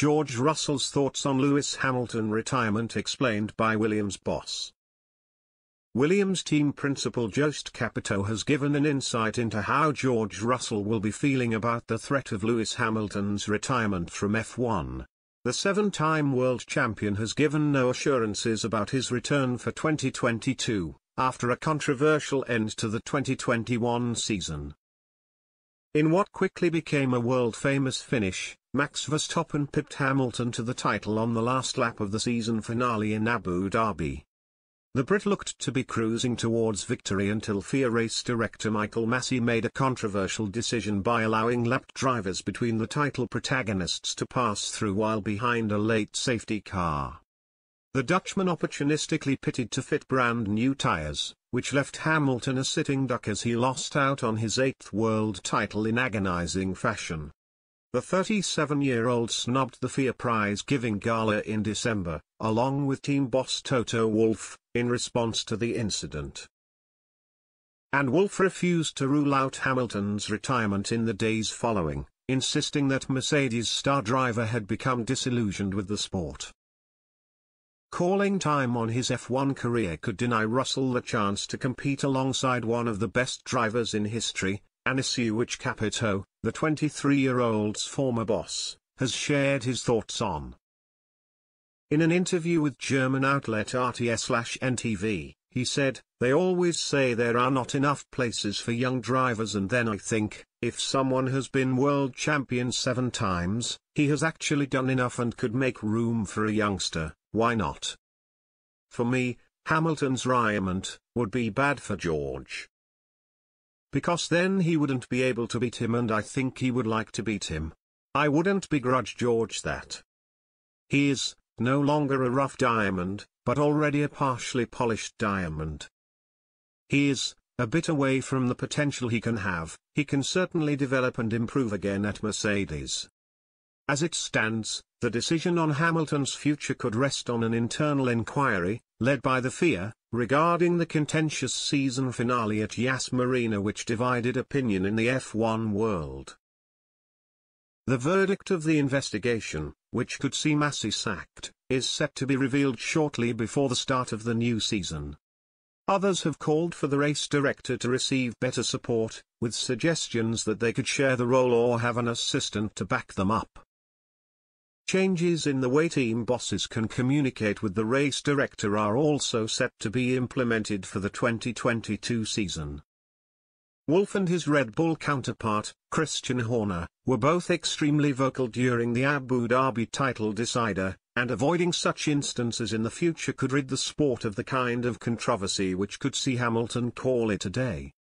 George Russell's thoughts on Lewis Hamilton retirement explained by Williams boss. Williams team principal Jost Capito has given an insight into how George Russell will be feeling about the threat of Lewis Hamilton's retirement from F1. The seven-time world champion has given no assurances about his return for 2022, after a controversial end to the 2021 season. In what quickly became a world-famous finish, Max Verstappen pipped Hamilton to the title on the last lap of the season finale in Abu Dhabi. The Brit looked to be cruising towards victory until FIA race director Michael Masi made a controversial decision by allowing lapped drivers between the title protagonists to pass through while behind a late safety car. The Dutchman opportunistically pitted to fit brand new tyres, which left Hamilton a sitting duck as he lost out on his eighth world title in agonizing fashion. The 37-year-old snubbed the FIA prize-giving gala in December, along with team boss Toto Wolff, in response to the incident. And Wolff refused to rule out Hamilton's retirement in the days following, insisting that Mercedes star driver had become disillusioned with the sport. Calling time on his F1 career could deny Russell the chance to compete alongside one of the best drivers in history, an issue which Capito, the 23-year-old's former boss, has shared his thoughts on. In an interview with German outlet RTL/NTV, he said, They always say there are not enough places for young drivers and then I think, if someone has been world champion seven times, he has actually done enough and could make room for a youngster, why not? For me, Hamilton's retirement, would be bad for George. Because then he wouldn't be able to beat him and I think he would like to beat him. I wouldn't begrudge George that. He is, no longer a rough diamond, but already a partially polished diamond. He is, a bit away from the potential he can have, he can certainly develop and improve again at Mercedes. As it stands, the decision on Hamilton's future could rest on an internal inquiry, led by the FIA, regarding the contentious season finale at Yas Marina which divided opinion in the F1 world. The verdict of the investigation, which could see Masi sacked, is set to be revealed shortly before the start of the new season. Others have called for the race director to receive better support, with suggestions that they could share the role or have an assistant to back them up. Changes in the way team bosses can communicate with the race director are also set to be implemented for the 2022 season. Wolff and his Red Bull counterpart, Christian Horner, were both extremely vocal during the Abu Dhabi title decider, and avoiding such instances in the future could rid the sport of the kind of controversy which could see Hamilton call it a day.